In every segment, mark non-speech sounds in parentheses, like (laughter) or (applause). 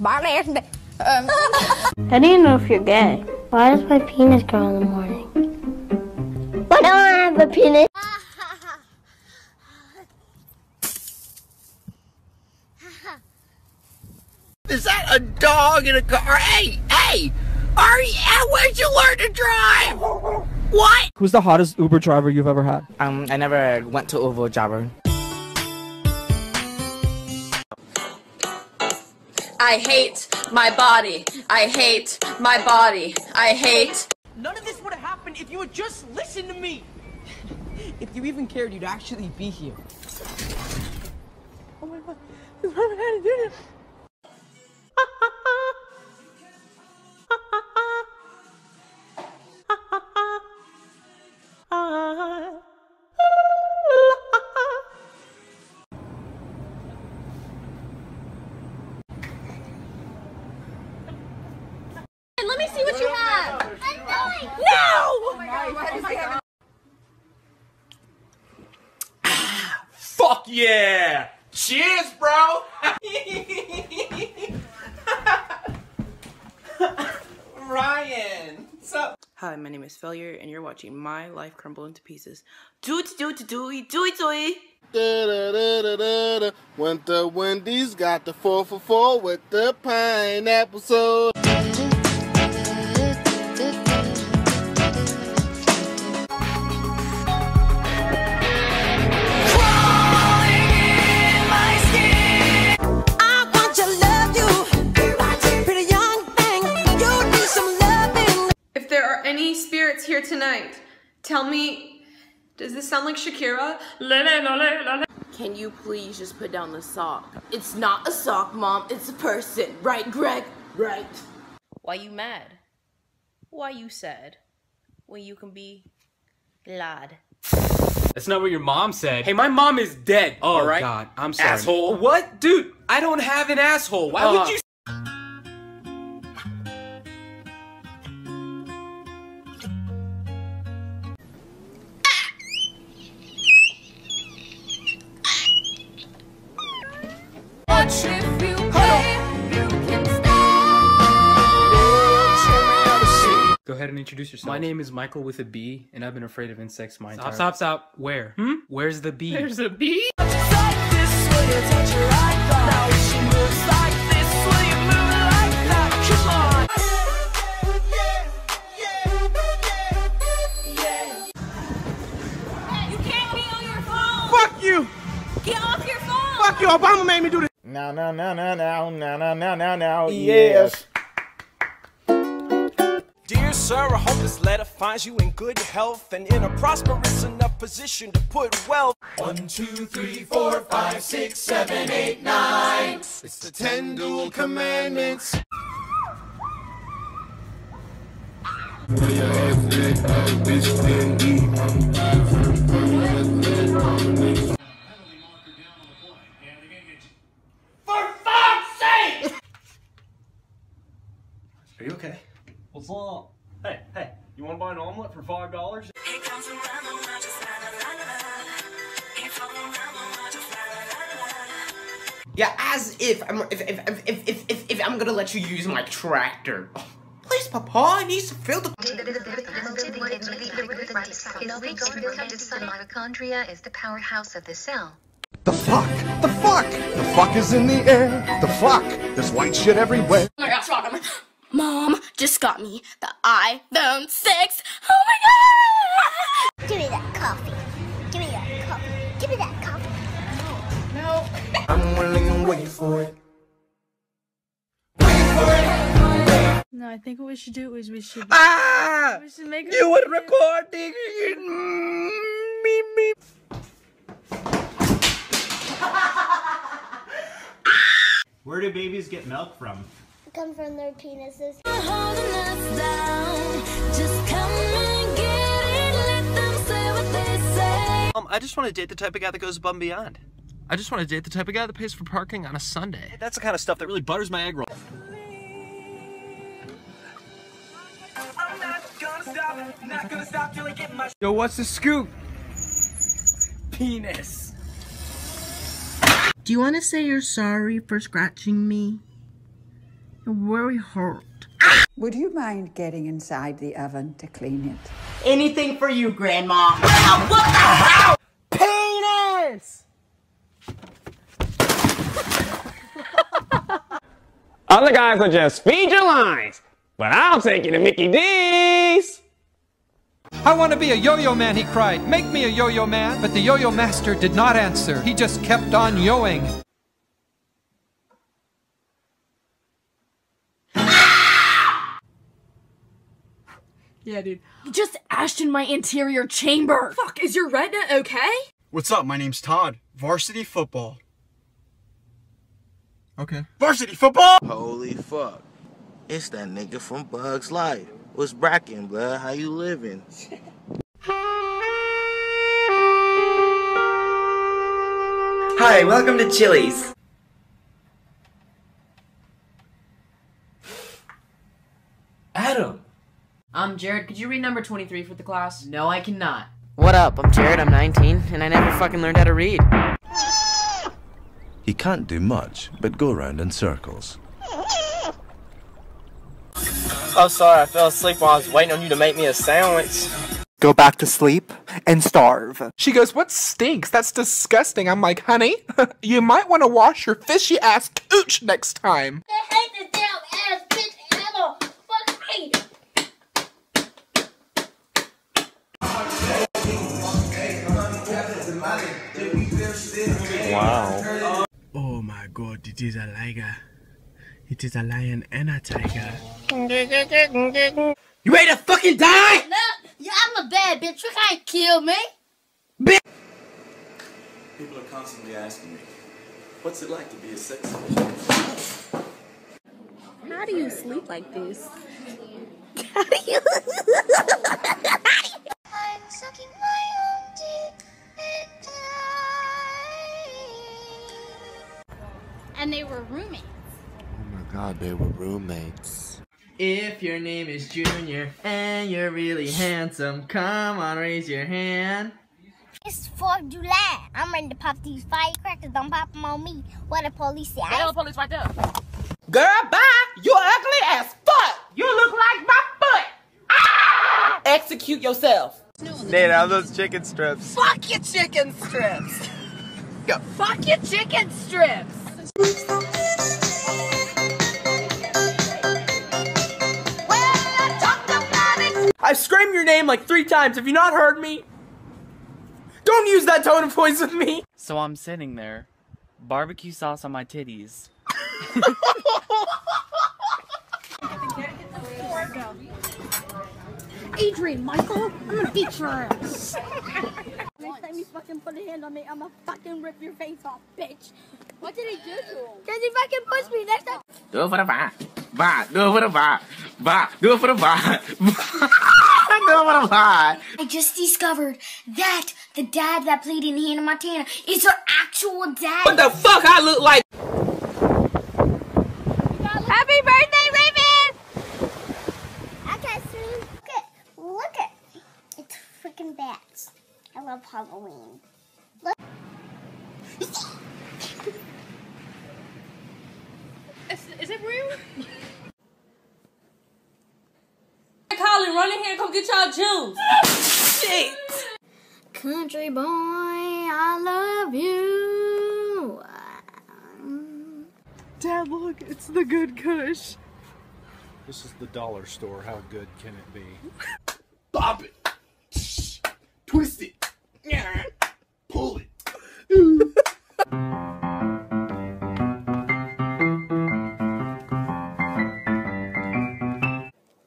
bán em đây Ờ, How do you know if you're gay? Why does my penis grow in the morning? Why don't I have a penis? Is that a dog in a car? Hey, hey! Ari, where'd you learn to drive? What? Who's the hottest Uber driver you've ever had? Um, I never went to Uber driver. I hate my body. I hate my body. I hate. None of this would have happened if you would just listen to me. (laughs) If you even cared, you'd actually be here. Oh my god, this woman had to do this. (laughs) Fuck yeah! Cheers, bro! (laughs) Ryan! What's up? Hi, my name is Failure, and you're watching my life crumble into pieces. Do it, do it, do it, do it, do it. Da-da-da-da-da-da. Went to Wendy's, got the 4 for 4 with the pineapple soda. Tonight, tell me. Does this sound like Shakira? Can you please just put down the sock? It's not a sock, Mom. It's a person. Right, Greg? Right. Why you mad? Why you sad? When you can be glad. That's not what your mom said. Hey, my mom is dead. Oh, all right? God, I'm sorry. Asshole. What? Dude, I don't have an asshole. Why Uh, would you? Ahead and introduce yourself. My name is Michael with a B, and I've been afraid of insects my entire Stop, stop, stop. Where? Hmm? Where's the B? There's a bee. You can't be on your phone. Fuck you! Get off your phone. Fuck you! Obama made me do this. Now, now, now, now, now, now, now, now, now, now, yes. Dear sir, I hope this letter finds you in good health and in a prosperous enough position to put wealth. One, two, three, four, five, six, seven, eight, nine. It's the ten duel commandments. Are you okay? What's up? Hey, hey, you want to buy an omelet for five dollars? Yeah, as if I'm if if if if if, if, if I'm gonna let you use my tractor. Oh, please, Papa, I need to fill the. Mitochondria is the powerhouse of the cell. The fuck? The fuck? The fuck is in the air? The fuck? There's white shit everywhere. Oh my gosh, Mom. Mom just got me the iPhone 6. Oh my god! Give me that coffee. Give me that coffee. Give me that coffee. No. no. (laughs) I'm willing to wait for it. No, I think what we should do is we should. Ah! We should make. You were recording me, me. Where do babies get milk from? Come from their penises. Um, I just want to date the type of guy that goes above and beyond. I just want to date the type of guy that pays for parking on a Sunday. That's the kind of stuff that really butters my egg roll. Yo, what's the scoop? Penis. Do you want to say you're sorry for scratching me? Very hurt. Would you mind getting inside the oven to clean it? Anything for you, Grandma. What the hell? Penis! (laughs) Other guys will just feed your lines, but I'll take you to Mickey D's. I want to be a yo-yo man, he cried. Make me a yo-yo man. But the yo-yo master did not answer. He just kept on yoing. Yeah, dude. You just ashed in my interior chamber. Fuck, is your retina okay? What's up? My name's Todd. Varsity football. Okay. Varsity football! Holy fuck. It's that nigga from Bugs Life. What's brackin', blood? How you living? Hi, welcome to Chili's. I'm Jared. Could you read number 23 for the class? No, I cannot. What up? I'm Jared, I'm 19, and I never fucking learned how to read. He can't do much, but go round in circles. Oh, sorry, I fell asleep while I was waiting on you to make me a sandwich. Go back to sleep and starve. She goes, What stinks? That's disgusting. I'm like, Honey, (laughs) you might want to wash your fishy ass cooch next time. God, it is a liger. It is a lion and a tiger. You ready to fucking die? No, yeah, I'm a bad bitch. You can't kill me. People are constantly asking me, what's it like to be a sex How do you sleep like this? I'm (laughs) My god, they were roommates. If your name is Junior and you're really handsome, come on, raise your hand. It's 4th of July. I'm ready to pop these firecrackers. Don't pop them on me. What the police say? Hey, the police right there. Girl, bye. You ugly as fuck. You look like my foot. Ah! Execute yourself. Nate, how those chicken strips? Fuck your chicken strips. Go. Fuck your chicken strips. I've screamed your name like three times. Have you not heard me? Don't use that tone of voice with me. So I'm sitting there, barbecue sauce on my titties. (laughs) Adrian, Michael, I'm gonna beat your ass. Next time you fucking put a hand on me, I'm gonna fucking rip your face off, bitch. What did he do to him? Cause he fucking pushed me next time. Do it for the vibe. Vibe. Do it for the vibe. Vibe. Do it for the vibe. (laughs) Do it for the vibe. I just discovered that the dad that played in Hannah Montana is her actual dad. What the fuck I look like? Happy birthday, Raven! Okay, so look at, look at, it's freaking bats. I love Halloween. Look. Is, is it real? (laughs) run in here and come get y'all juice. Shit. Country boy, I love you. Dad, look, it's the good Kush. This is the dollar store. How good can it be? Bop it.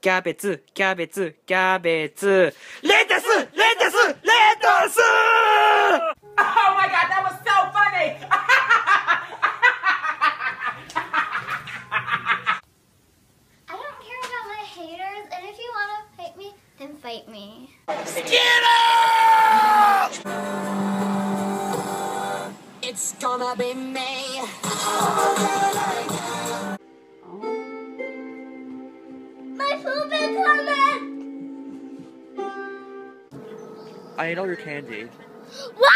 キャベツ、キャベツ、キャベツ。レタスレタスレタス Oh my god, that was so funny! I don't care about my haters, and if you want to fight me, then fight me. It's Ate all your candy. What?